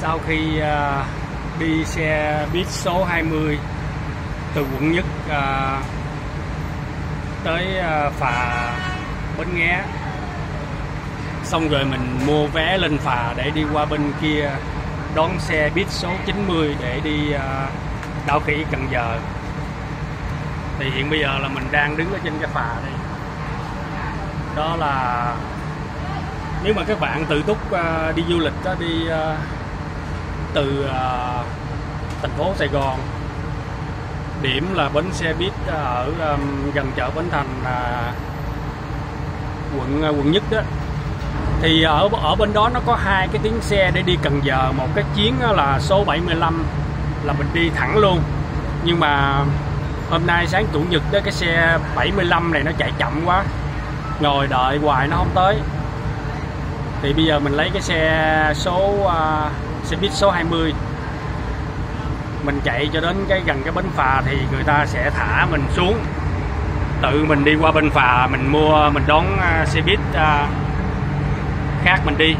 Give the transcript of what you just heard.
sau khi à, đi xe buýt số 20 từ quận nhất à, tới à, phà Bến Nghé. Xong rồi mình mua vé lên phà để đi qua bên kia đón xe buýt số 90 để đi đảo kỹ Cần Giờ. Thì hiện bây giờ là mình đang đứng ở trên cái phà đây. Đó là nếu mà các bạn tự túc đi du lịch đó, đi từ uh, thành phố Sài Gòn. Điểm là bến xe buýt à, ở um, gần chợ Bến Thành uh, quận uh, quận nhất đó thì ở ở bên đó nó có hai cái tuyến xe để đi Cần Giờ. Một cái chuyến là số 75 là mình đi thẳng luôn. Nhưng mà hôm nay sáng chủ nhật đó cái xe 75 này nó chạy chậm quá. Ngồi đợi hoài nó không tới. Thì bây giờ mình lấy cái xe số uh, xe buýt số 20 mình chạy cho đến cái gần cái bến phà thì người ta sẽ thả mình xuống. Tự mình đi qua bên phà, mình mua, mình đón à, xe buýt à, khác mình đi.